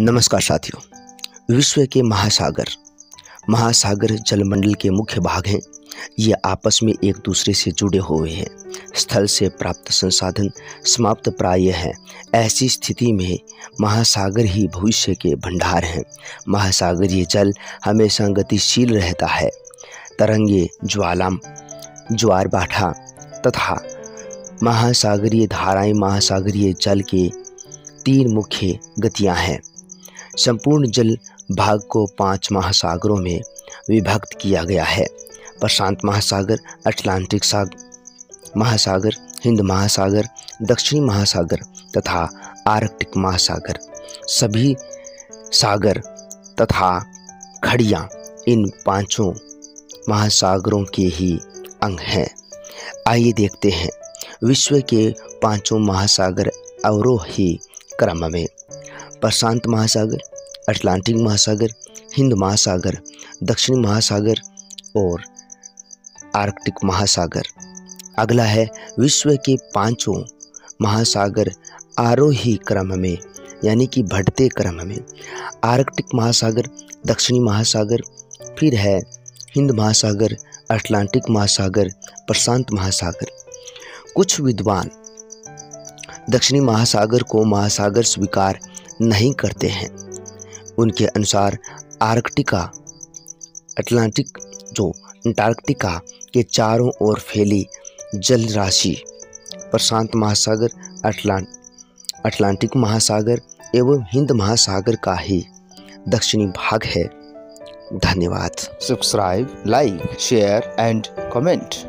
नमस्कार साथियों, विश्व के महासागर महासागर जलमंडल के मुख्य भाग हैं। ये आपस में एक दूसरे से जुड़े हुए हैं। स्थल से प्राप्त संसाधन समाप्त प्राय हैं। ऐसी स्थिति में महासागर ही भविष्य के भंडार हैं। महासागरीय जल हमेशा गतिशील रहता है। तरंगे, ज्वालाम ज्वार तथा महासागरीय धाराएँ महासागरीय जल के तीन मुख्य गतियाँ हैं। संपूर्ण जल भाग को पाँच महासागरों में विभक्त किया गया है। प्रशांत महासागर, अटलांटिक सागर महासागर, हिंद महासागर, दक्षिणी महासागर तथा आर्कटिक महासागर। सभी सागर तथा खड़ियाँ इन पाँचों महासागरों के ही अंग हैं। आइए देखते हैं। विश्व के पाँचों महासागर अवरोही क्रम में। प्रशांत महासागर, अटलांटिक महासागर, हिंद महासागर, दक्षिणी महासागर और आर्कटिक महासागर। अगला है विश्व के पाँचों महासागर आरोही क्रम में, यानी कि बढ़ते क्रम में। आर्कटिक महासागर, दक्षिणी महासागर, फिर है हिंद महासागर, अटलांटिक महासागर, प्रशांत महासागर। कुछ विद्वान दक्षिणी महासागर को महासागर स्वीकार नहीं करते हैं। उनके अनुसार आर्कटिका, अटलांटिक, जो अंटार्कटिका के चारों ओर फैली जल राशि, प्रशांत महासागर अटलांट अटलांटिक महासागर एवं हिंद महासागर का ही दक्षिणी भाग है। धन्यवाद। Subscribe like share and comment.